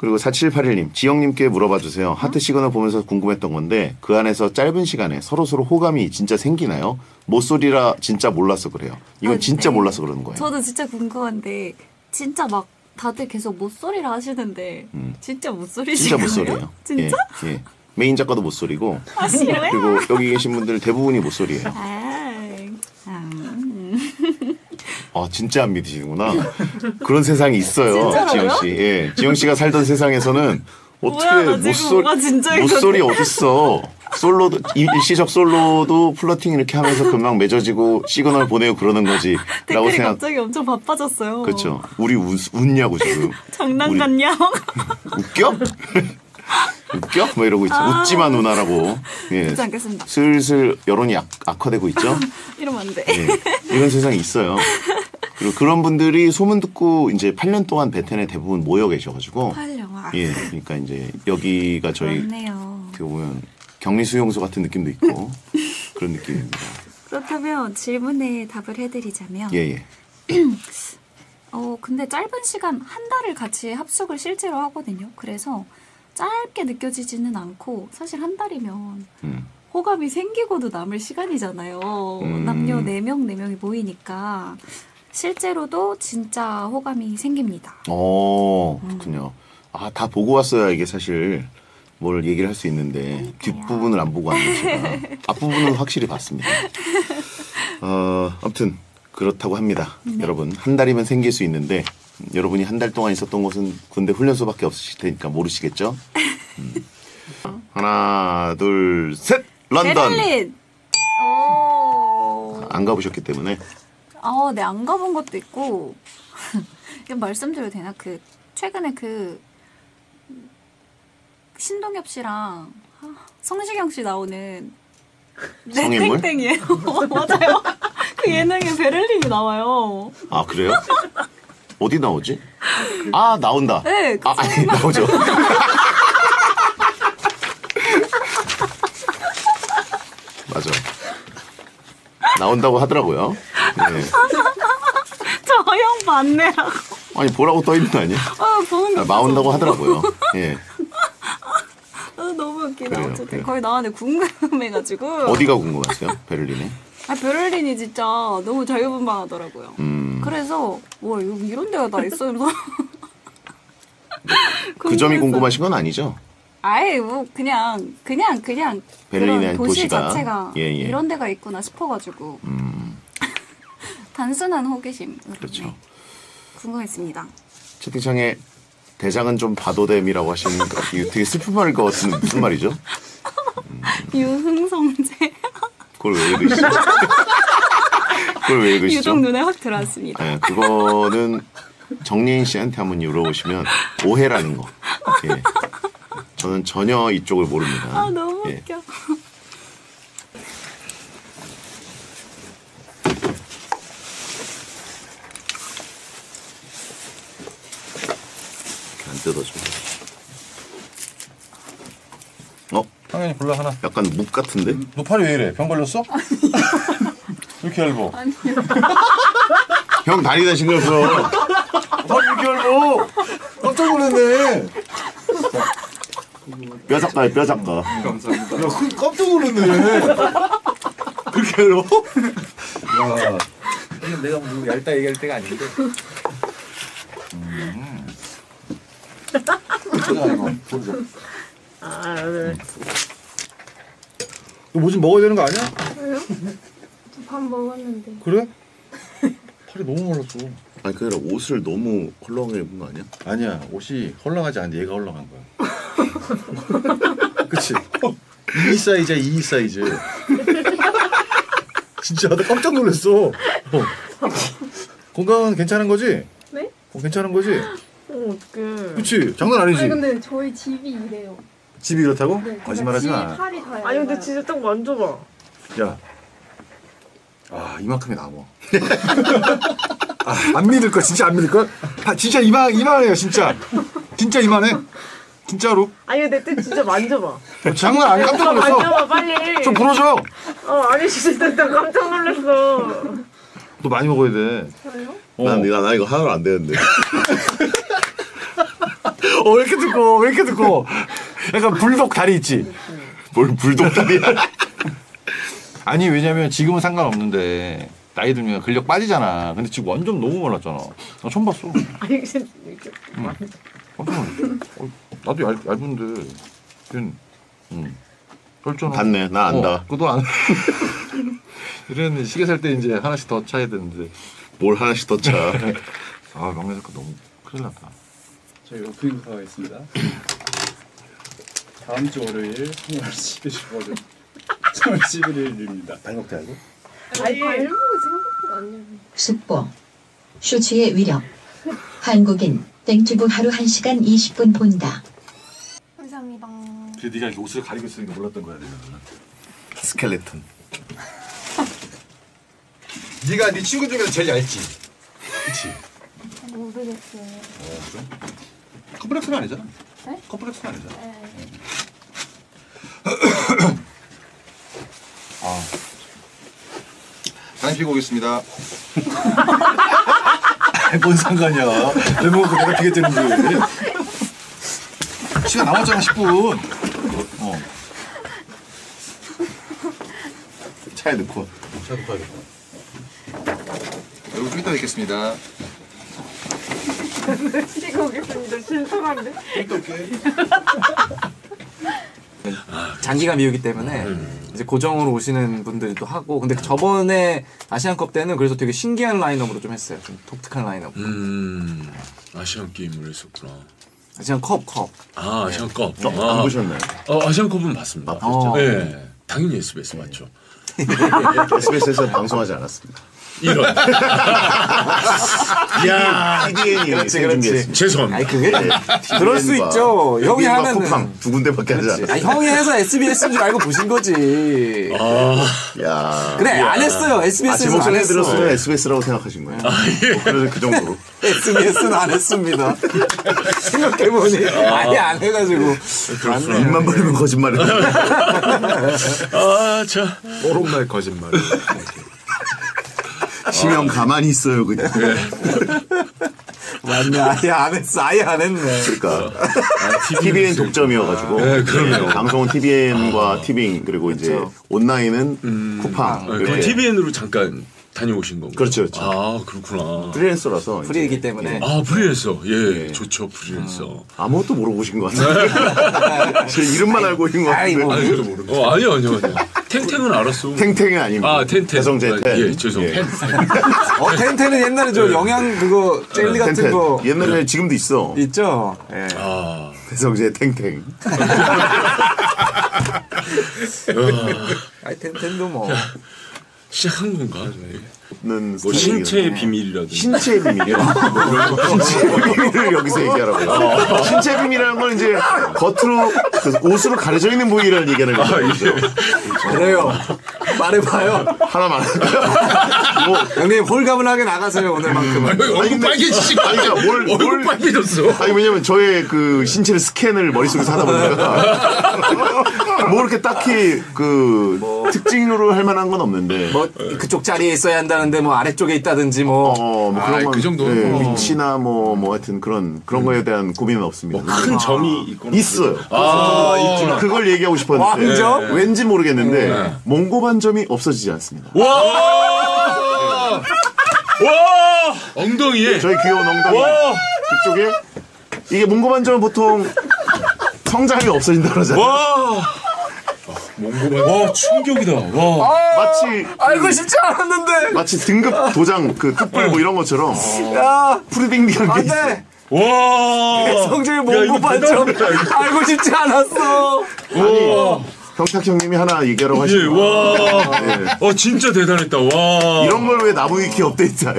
그리고 4781님, 지영님께 물어봐 주세요. 하트 시그널 보면서 궁금했던 건데, 그 안에서 짧은 시간에 서로서로 호감이 진짜 생기나요? 모쏠이라 진짜 몰라서 그래요. 이건 아, 진짜 네. 몰라서 그러는 거예요. 저도 진짜 궁금한데 진짜 막 다들 계속 모쏠이라 하시는데 음. 진짜 진짜 모쏠이시나요? 모쏠이에요. 진짜? 예, 예. 메인 작가도 모쏠이고, 아? 그리고 여기 계신 분들 대부분이 모쏠이에요. 아, 음. 아, 진짜 안 믿으시는구나. 그런 세상이 있어요, 진짜로요? 지영 씨. 예. 지영 씨가 살던 세상에서는 어떻게 지금 뭐가 진짜인 모쏠이 어딨어. 솔로도, 일- 일시적 솔로도 flirting 이렇게 하면서 금방 맺어지고 시그널 보내고 그러는 거지. 라고 댓글이 생각. 갑자기 엄청 바빠졌어요. 그렇죠. 우리 웃, 웃냐고 지금. 장난 우리- 같냐? 웃겨? 웃겨? 뭐 이러고 있죠. 아. 웃지마 누나라고. 예. 듣지 않겠습니다. 슬슬 여론이 악, 악화되고 있죠. 이러면 안 돼. 예, 이런 세상이 있어요. 그리고 그런 분들이 소문 듣고 이제 8년 동안 베텐에 대부분 모여 계셔가지고 팔영아. 예, 그러니까 이제 여기가 저희 그렇네요. 어떻게 보면 격리 수용소 같은 느낌도 있고 그런 느낌입니다. 그렇다면 질문에 답을 해드리자면, 예, 예. 어 근데 짧은 시간 한 달을 같이 합숙을 실제로 하거든요. 그래서 짧게 느껴지지는 않고 사실 한 달이면 음. 호감이 생기고도 남을 시간이잖아요. 음. 남녀 4명, 4명이 모이니까 실제로도 진짜 호감이 생깁니다. 어, 그렇군요. 아, 다 보고 왔어야 이게 사실 뭘 얘기를 할 수 있는데 뒷부분을 안 보고 제가. 앞부분은 확실히 봤습니다. 어, 아무튼 그렇다고 합니다. 여러분, 한 달이면 생길 수 있는데 음, 여러분이 한 달 동안 있었던 곳은 군대 훈련소밖에 없으실 테니까 모르시겠죠? 음. 하나, 둘, 셋! 런던! 베를린! 오. 안 가보셨기 때문에 아, 네, 안 가본 것도 있고. 이거 말씀드려도 되나? 그, 최근에 그, 신동엽 씨랑 아, 성시경 씨 나오는 성인물? 땡땡이에요. 맞아요. 그 예능에 베를린이 나와요. 아 그래요? 어디 나오지? 아 나온다. 네, 그 아 아니 나오죠. 맞아. 나온다고 하더라고요. 네. 저형 봤네라고. 아니 보라고 떠 있는 거 아니야? 아, 보는 거. 아, 나온다고 하더라고요. 예. 아, 너무 웃기다. 그래요, 어쨌든 그래요. 거기 나왔는데 궁금해가지고. 어디가 궁금하세요? 베를린에? 아, 베를린이 진짜 너무 자유분방하더라고요. 음. 그래서 와 여기 이런 데가 다 있어 이러면서 그 점이 궁금하신 건 아니죠? 아예 뭐 그냥 그냥 그냥 베를린의 도시 도시가. 자체가 예, 예. 이런 데가 있구나 싶어가지고 음, 단순한 호기심 그렇죠. 네, 궁금했습니다. 채팅창에 대장은 좀 봐도 됨이라고 하시는 거 이거 되게 슬픈 말일 것 같은 무슨 말이죠? 유흥성재 그걸 왜 읽으시죠? 그걸 왜 읽으시죠? 유독 눈에 확 들어왔습니다. 네, 그거는 정예인 씨한테 한번 물어보시면 오해라는 거. 예. 저는 전혀 이쪽을 모릅니다. 아 너무 예. 웃겨. 이렇게 안 뜯어주면. 어? 당연히 골라 하나. 약간 묵 같은데? 너 팔이 왜 이래? 병 걸렸어? 왜 이렇게 얇어? 아니요. 형 다리 다신 거였어. 팔이 왜 이렇게 얇어? 깜짝 놀랐네. 뼈 작가야, 뼈 작가. 야, 그- 깜짝 놀랐네. 그렇게 얇어? 야, 이건 내가 뭐 얇다 얘기할 때가 아닌데 이거 보여줘. 아, 네. 너뭐 좀 먹어야 되는 거 아니야? 밥 먹었는데. 그래? 팔이 너무 말랐어. 아니, 그게 아니라 옷을 너무 헐렁하게 입은 거 아니야? 아니야, 옷이 헐렁하지 않은데 얘가 헐렁한 거야. 그치? 2 사이즈야, 2 사이즈. 진짜 나 깜짝 놀랐어. 어. 건강은 괜찮은 거지? 네? 어, 괜찮은 거지? 어. 그치? 장난 아니지? 아니, 근데 저희 집이 이래요. 집이 그렇다고? 네, 거짓말하지 집이 마. 팔이 다 아니 근데. 진짜 딱 만져봐. 야. 아, 이만큼이 남어. 아, 안 믿을 거, 진짜 안 믿을 거? 아, 진짜 이만, 이만해요, 진짜. 진짜 이만해. 진짜로. 아니 근데 또 진짜 만져봐. 어, 장난 아니, 깜짝 아, 놀랐어. 만져봐 빨리. 좀 불어줘. 어 아니 진짜 나 깜짝 놀랐어. 너 많이 먹어야 돼. 저요? 어. 난, 나, 나 이거 하나도 안 되는데. 어, 왜 이렇게 듣고, 왜 이렇게 듣고. 약간 불독 다리 있지? 뭘 불독 다리야. 아니, 왜냐면 지금은 상관없는데, 나이 들면 근력 빠지잖아. 근데 지금 완전 너무 말랐잖아. 나 처음 봤어. 아니 근데 이게 깜짝 놀랐어. 어, 나도 얇, 얇은데, 걘, 응. 혈전 봤네. 나 안다. 어, 그도 안. 이랬는데 시계 살 때 이제 하나씩 더 차야 되는데. 뭘 하나씩 더 차. 아, 명례 거 너무 큰일 났다. 저희 오프닝 가겠습니다. 다음 주 월요일 3월 11일 3월 11일입니다. 발목대 알고? 아예 발목이 생각보다 안 열려. 숙보 쇼츠의 위력 한국인 땡튜브 하루 1시간 20분 본다 감사합니다. 그 네가 이렇게 옷을 가리고 있으니까 몰랐던 거야, 내가. 스켈레톤. 네가 네 친구 중에서 제일 얇지. 그치. 모르겠어요. 어, 그래? 컴플렉스는 아니잖아. 네? 컴플렉스는 아니잖아. 네. 아. 다시 피고 오겠습니다. 뭔 상관이야. 내 먹고 내가 피겠다는데. 시간 남았잖아, 10분. 어. 차에 넣고. 차도 가야 겠다 여러분 좀 이따 뵙겠습니다. 쉬고 오겠습니다. 신선한데. 장기가 미우기 때문에 이제 고정으로 오시는 분들이 또 하고 근데 저번에 아시안컵 때는 그래서 되게 신기한 라인업으로 좀 했어요. 좀 독특한 라인업. 음 아시안 게임을 했었구나. 아시안컵 컵. 아 아시안컵. 어, 아, 안 보셨나요? 어, 아시안컵은 봤습니다. 아, 보셨죠? 네, 당연히 SBS 맞죠. SBS에서 방송하지 않았습니다. 이런. 야 TVN이 그렇지, 그렇지. 최선. 아니 그게 네, 그럴 수 있죠. 형이 하면은 쿠팡 두 군데밖에 하지. 아니 형이 해서 SBS인 줄 알고 보신 거지. 아, 야. 그래 안 했어요. 아, 제 SBS에서 안 목소리 했어. 들었으면 SBS라고 생각하신 거예요. 그래서 그 정도로. SBS는 안 했습니다. 생각해보니 아예 안 해가지고 맞네요. 입만 벌리면 거짓말이에요. 아, 자. 오롱날 거짓말. 치명 가만히 있어요, 그냥. 맞네 아예 안 했어 아예 안 했네. 그러니까 TVN 독점이어가지고 네, 그럼요. 방송은 TVN과 티빙 그리고 이제 그렇죠. 온라인은 쿠팡 아, 그 이렇게 TVN으로 잠깐 다녀오신 건가요? 그렇죠, 그렇죠. 아, 그렇구나. 프리랜서라서 프리이기 때문에. 아, 프리랜서. 예, 예. 좋죠, 프리랜서. 아무것도 물어보신 것 같아요. 제 이름만 알고 있는 것 아이, 뭐. 같은데. 아니, 저, 어, 아니요, 아니요, 아니요. 탱탱은 알았어. 탱탱이 아닙니다. 아, 텐텐. 대성제 아, 텐. 예, 죄송. 예. 텐. 어 텐텐은 옛날에 저 영양 그거 젤리 같은 텐텐. 거 옛날에 지금도 있어. 있죠. 예. 아, 대성제 탱탱. 아이 텐텐도 뭐 시작한 건가, 저희? 는 뭐, 신체의 비밀이라든지. 신체의 비밀이요. 신체의 비밀을 여기서 얘기하라고요. 신체 비밀이라는 건 이제 겉으로 그 옷으로 가려져 있는 부위를 얘기하는 거죠. 그래요. 말해봐요. 하나 말할까요? 뭐 형님 홀가분하게 나가세요 오늘만큼은. 얼굴 근데- 빨개지지 아니, 그러니까 뭘- 얼굴 뭘- 빨개졌어. 아니 왜냐면 저의 그 신체를 스캔을 머릿속에서 하다 보니까 뭐 이렇게 딱히 그 특징으로 할 만한 건 없는데 뭐 그쪽 자리에 있어야 한다 는데 뭐 아래쪽에 있다든지 뭐 어, 뭐 아, 그런 건그 정도는 네, 뭐. 위치나 뭐, 뭐 하여튼 그런, 그런 거에 대한 고민은 없습니다. 큰 점이 있거나. 있어요. 아, 있구나. 그걸 얘기하고 싶었는데. 왕점? 왠지 모르겠는데, 몽고반 점이 없어지지 않습니다. 와! 와! 엉덩이에. 저희 귀여운 엉덩이 와! 그쪽에, 이게 몽고반 점은 보통 성장이 없어진다 그러잖아요. 와! 몽고반. 와, 충격이다. 와. 마치, 알고 싶지 않았는데. 마치 등급 도장, 그 뚝불 뭐 이런 것처럼 야 프리딩딩한 게. 안돼. 와! 성적이 야, 몽고 이거 반점 대단하다, 이거. 알고 싶지 않았어. 와. 경탁 형님이 하나 얘기하라고 예, 하시고. 와. 예. 어, 진짜 대단했다. 와. 이런 걸 왜 나무 위키 업데이트해?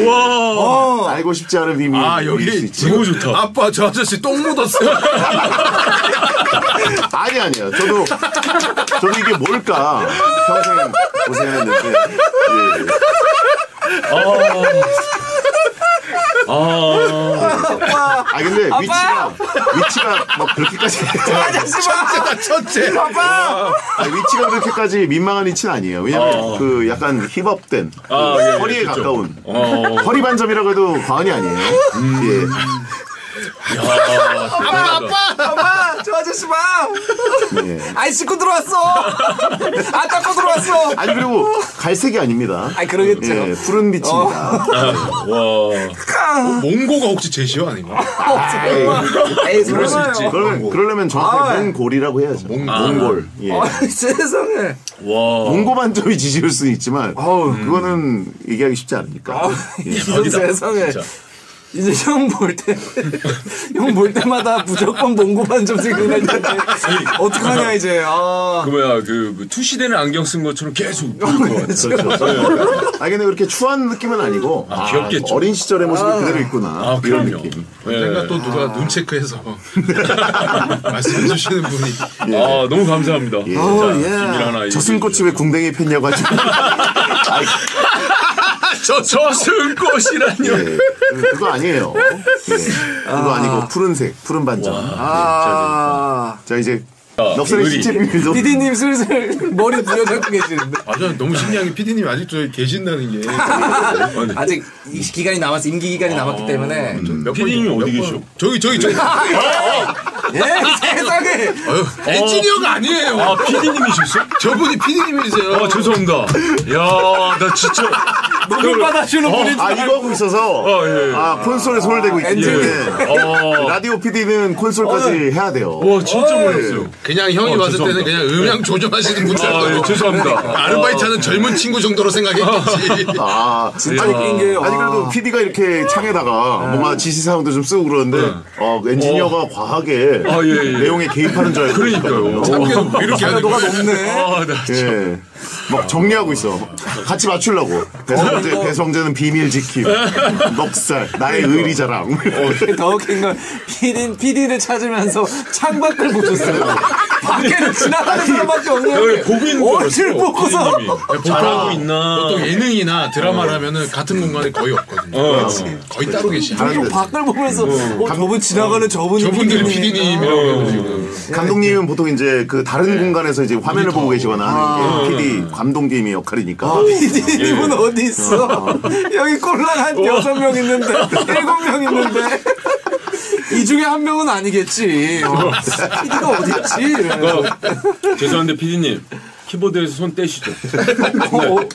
와. 알고 싶지 않은 비밀. 아, 여기 너무 좋다. 아빠, 저 아저씨 똥 묻었어요. 아니 아니야. 저도 저도 이게 뭘까 평생 고생했는데 예. 아. 아 근데 위치가 위치가 막 그렇게까지 첫째다 첫째. 아, 위치가 그렇게까지 민망한 위치는 아니에요. 왜냐면 어. 그 약간 힙업된 아, 예, 예, 허리에 그렇죠. 가까운 어. 허리 반점이라고 해도 과언이 아니에요. 예. 아빠 아빠. 아빠 저 아저씨 봐. 예. 아이 씻고 들어왔어. 안 닦고 들어왔어. 아니 그리고 갈색이 아닙니다. 아이 그러겠죠. 예, 푸른 빛입니다. 와. 몽고가 혹시 제시어 아닌가? 에이 그럴 수. 있지. 그러면 그러려면 정확하게 아. 몽골이라고 해야죠. 몽- 몽골. 예. 아, 세상에. 와. 몽고 반점이 지지일 수는 있지만 아우. 그거는 얘기하기 쉽지 않으니까. 아, 예. 세상에. 진짜. 이제 형 볼 때, 형 볼 때마다 무조건 몽고반 좀 생각날 텐데. 어떡하냐, 이제. 아. 그 뭐야 그, 그 투시대는 안경 쓴 것처럼 계속 보일 것 같아. 그렇죠. 아 근데 그렇게 추한 느낌은 아니고 아, 귀엽겠죠. 어린 시절의 모습이 그대로 있구나 아, 이런 그럼요. 느낌. 언젠가 또 누가 눈 체크해서 말씀해 주시는 분이 아 너무 감사합니다. 예. 자, 어, 예. 저승꽃이 왜 궁뎅이 폈냐고 하죠. 저 저승꽃이라뇨. 예. 그- 그거 아니에요. 예. 그거 아 니고 푸른색, 푸른 반점. 아. 자 이제 넉살의 의리. 신체 비밀도 피디님 슬슬 머리 부여잡고 계시는데. 아, 저는 너무 신기한 게 PD님이 아직도 계신다는 게 아직 이 기간이 남았어, 임기 기간이 남았기 때문에. 몇 피디님이 번- 어디 몇 계셔? 번- 저기 저기 저기 예, 세상에. 아유, 엔지니어가 아니에요. 아 피디님이셨어? 저분이 PD님이세요. 아 죄송합니다. 야 나 진짜. 녹음 받아주는 분이 아 이거 하고 있어서 아 예. 아 콘솔에 손을 대고 있기 때문에 어. 라디오 PD는 콘솔까지 해야 돼요. 와 진짜 몰랐어요. 그냥 형이 어, 왔을 때는 죄송합니다. 그냥 음향 조정하시는 분들 아, 예, 죄송합니다. 아르바이트 하는 젊은 친구 정도로 생각했겠지. 아, 진짜 아니, 웃긴 게, 아니 와. 그래도 PD가 이렇게 창에다가 뭔가 지시사항도 좀 쓰고 그러는데 어, 엔지니어가 과하게 아, 예, 예. 내용에 개입하는 줄 알고 그러니까요. 뭐 이렇게 하는 너가. 높네. 아나 진짜. 예. 막 정리하고 있어. 같이 맞추려고. 배성재, 배성재는 비밀 지킴. 넉살, 나의 의리 자랑. 더 웃긴 건 PD, PD를 찾으면서 창밖을 보셨어요. 밖에는 지나가는 사람밖에 없는데 보고 있는 줄 어디를 알았어. 보고서. 잘하고 있나. 보통 예능이나 드라마를 하면은 같은 공간에 거의 없거든요. 어. 거의 따로 계시죠. 밖을 보면서 어, 저분 지나가는 저분이 저분들이 PD님. PD님이라고 지금. 감독님은 보통 이제 그 다른 공간에서 이제 화면을 보고 계시거나 하는 게 PD 감독님의 역할이니까. PD님은 어디 있어? 여기 꼴랑 한 여섯 명 있는데 일곱 명 있는데 이 중에 한 명은 아니겠지. 어. PD가 어디 있지? 죄송한데 피디님 키보드에서 손 떼시죠. 어, 어, 어,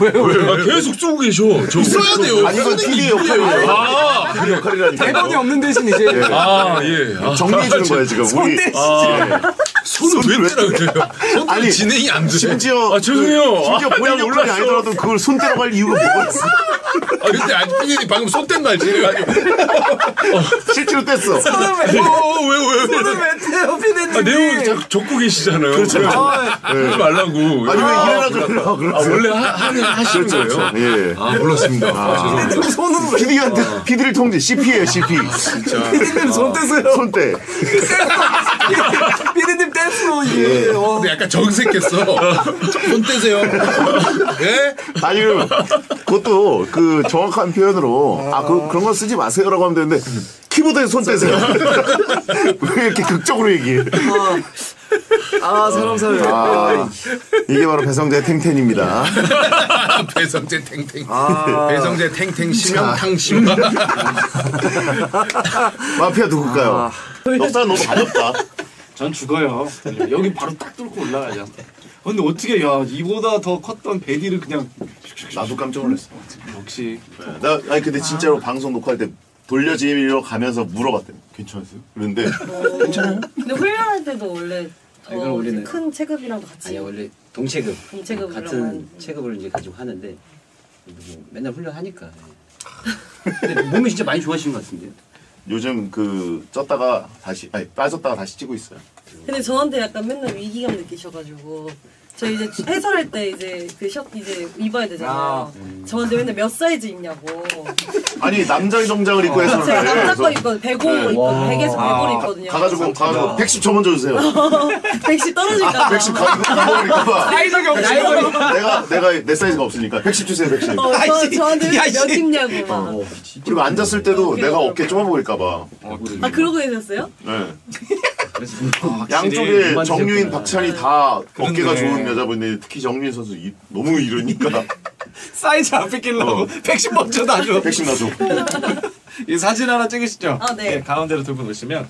왜요? 왜요? 아, 계속 쏘고 계셔. 저 써야 돼요. 아니, 이건 PD 역할이에요. 아, PD 역할이라니까. 대본이 없는 대신 이제 아 예. 아, 정리해주는 거예요, 지금. 우리. 아, 손을 왜 때려 그래요? 손 아니, 진행이 안 돼. 심지어. 아 죄송해요. 심지어 아, 본인 나 역할이 몰랐어. 아니더라도 그걸 손 떼러 갈 이유가 뭐가 있어? 아, 근데 아니 PD님 방금 손 뗀 거 알지? 실제로 뗐어. 손을 왜, 어, 왜, 왜, 왜. 손을 왜 떼요, 피디님? 아, 내용 자꾸 적고 계시잖아요. 그렇죠. 하지 말라고. 아니, 왜 이래라 저래라. 아, 원래 하, 하는 하시는 거예요? 예. 아, 몰랐습니다. 아, 죄송합니다. 손은 왜 PD한테, PD를 통제, CP예요, CP. 피디님 손 떼세요? 손대. 피디님 떼서 이게 어. 근데 약간 정색했어. 손 떼세요. 예? 아니, 그것도 그 정확한 표현으로, 아, 그, 그런 거 쓰지 마세요라고 하면 되는데, 키보드에 손 떼세요. 왜 이렇게 극적으로 얘기해? 아 사람 살려. 아, 이게 바로 배성재 탱탱입니다. 배성재 탱탱. 아. 배성재 탱탱 심영탕 심. 마피아 누굴까요? 넉살 너무 가볍다. 전 죽어요. 여기 바로 딱 뚫고 올라가죠. 근데 어떻게 야 이보다 더 컸던 베디를 그냥 나도 깜짝 놀랐어. 역시 나, 아니, 근데 진짜로 방송 녹화할 때 돌려지러 가면서 물어봤대. 괜찮으세요? 그런데, 근데 훈련할 때도 원래 더 우리는- 큰 체급이랑도 같이 아니 원래 동체급 동체급으로 같은 하는- 체급을 이제 가지고 하는데 뭐 맨날 훈련하니까 예. 근데 몸이 진짜 많이 좋아지신 것 같은데요 요즘 그, 쪘다가 다시, 아니, 빠졌다가 다시 찌고 있어요. 근데 저한테 약간 맨날 위기감 느끼셔가지고 저 이제 해설할 때 이제 그 셔 이제 입어야 되잖아요. 아. 저한테 맨날 몇 사이즈 입냐고. 아니 남자의 정장을 입고 해서 제가 남자 거 입거든. 105 입거든. 100에서 105를 입거든요. 가가지고 가가지고 110저 먼저 주세요. 110 떨어질까 봐. 110 가지고 가버릴까봐. 사이즈가 없어. 내가 내가 내 사이즈가 없으니까 110 주세요 110. 어, 저, 저한테 맨날 몇 씨. 입냐고 막. 어. 그리고 앉았을 때도 내가 어깨 좁아 보일까 봐. 아 그러고 계셨어요? 네. 아, 양쪽에 만 정유인. 박찬희 다 어깨가 그렇네. 좋은 여자분인데 특히 정유인 선수 이- 너무 이러니까 사이즈 안 뺏기려고 110 먼저 놔줘. 110 나줘. 이 사진 하나 찍으시죠? 아, 네. 가운데로 들고 놓으시면